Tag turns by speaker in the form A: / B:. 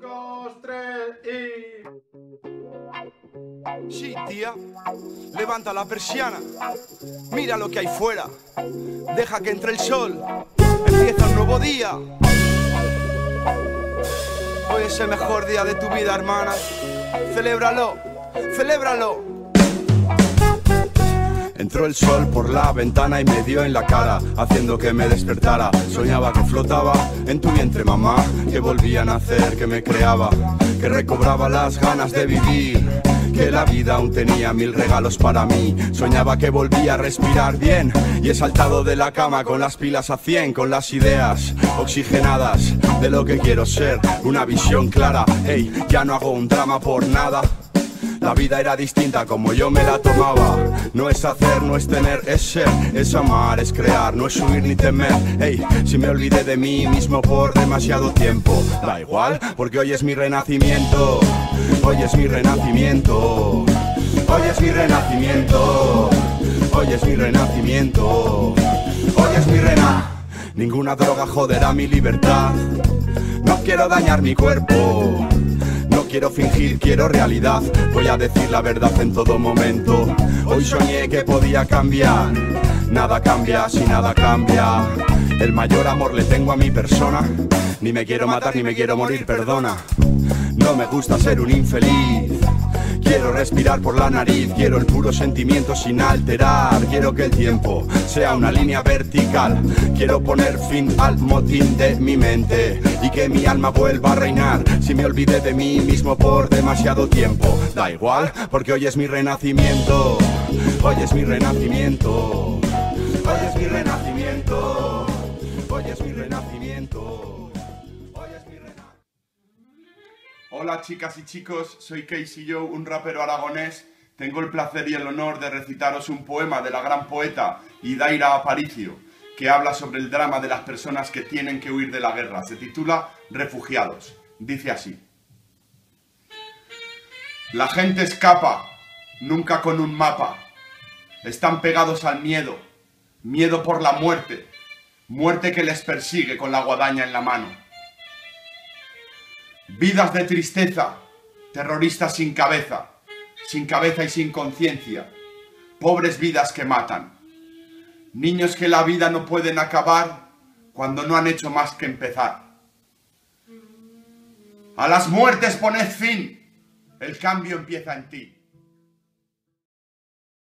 A: Dos, tres y...
B: Sí, tía. Levanta la persiana. Mira lo que hay fuera. Deja que entre el sol. Empieza un nuevo día. Hoy es el mejor día de tu vida, hermana. Celébralo. Celébralo. Entró el sol por la ventana y me dio en la cara, haciendo que me despertara. Soñaba que flotaba en tu vientre, mamá, que volvía a nacer, que me creaba, que recobraba las ganas de vivir. Que la vida aún tenía mil regalos para mí. Soñaba que volvía a respirar bien. Y he saltado de la cama con las pilas a cien, con las ideas oxigenadas de lo que quiero ser. Una visión clara. Hey, ya no hago un drama por nada. La vida era distinta como yo me la tomaba. No es hacer, no es tener, es ser, es amar, es crear, no es huir ni temer. Hey, si me olvidé de mí mismo por demasiado tiempo, da igual, porque hoy es mi renacimiento. Hoy es mi renacimiento. Hoy es mi renacimiento. Hoy es mi renacimiento. Hoy es mi rena. Ninguna droga joderá mi libertad. No quiero dañar mi cuerpo. Quiero fingir, quiero realidad. Voy a decir la verdad en todo momento. Hoy soñé que podía cambiar. Nada cambia si nada cambia. El mayor amor le tengo a mi persona. Ni me quiero matar ni me quiero morir, perdona. No me gusta ser un infeliz. Quiero respirar por la nariz, quiero el puro sentimiento sin alterar. Quiero que el tiempo sea una línea vertical. Quiero poner fin al motín de mi mente y que mi alma vuelva a reinar. Si me olvidé de mí mismo por demasiado tiempo, da igual, porque hoy es mi renacimiento. Hoy es mi renacimiento. Hoy es mi renacimiento.
A: Hola chicas y chicos, soy Casey Joe, un rapero aragonés. Tengo el placer y el honor de recitaros un poema de la gran poeta Idaira Aparicio, que habla sobre el drama de las personas que tienen que huir de la guerra. Se titula Refugiados. Dice así. La gente escapa, nunca con un mapa. Están pegados al miedo, miedo por la muerte, muerte que les persigue con la guadaña en la mano. Vidas de tristeza, terroristas sin cabeza, sin cabeza y sin conciencia, pobres vidas que matan, niños que la vida no pueden acabar cuando no han hecho más que empezar. A las muertes poned fin, el cambio empieza en ti.